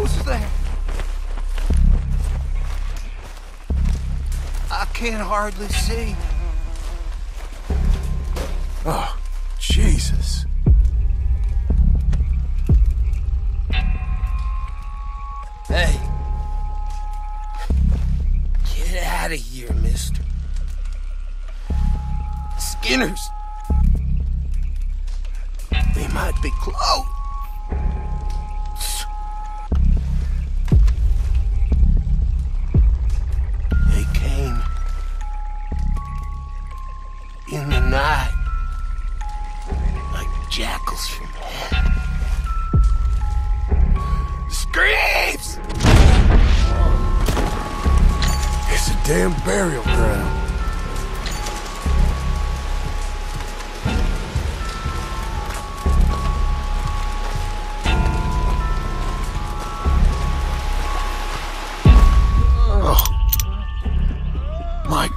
goes there. I can't hardly see. Oh, Jesus. Hey. Get out of here, mister. Skinner's. They might be close. Jackals from hell. Screams! It's a damn burial ground. Oh. My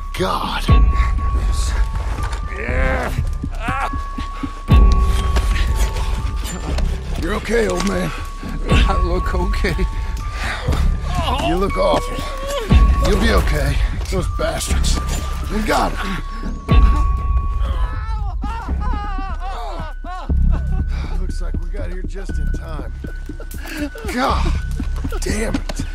You're okay, old man. I look okay. You look awful. You'll be okay. Those bastards. We got him. Looks like we got here just in time. God damn it.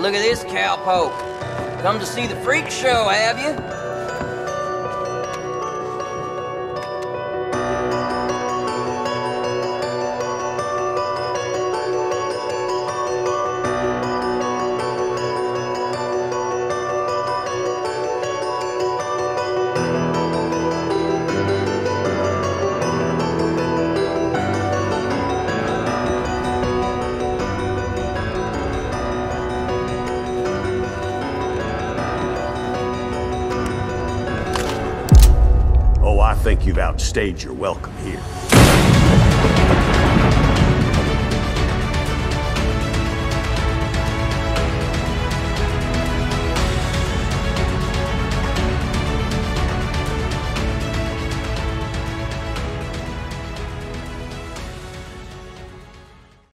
Look at this cowpoke. Come to see the freak show, have you? Think you've outstayed your welcome here.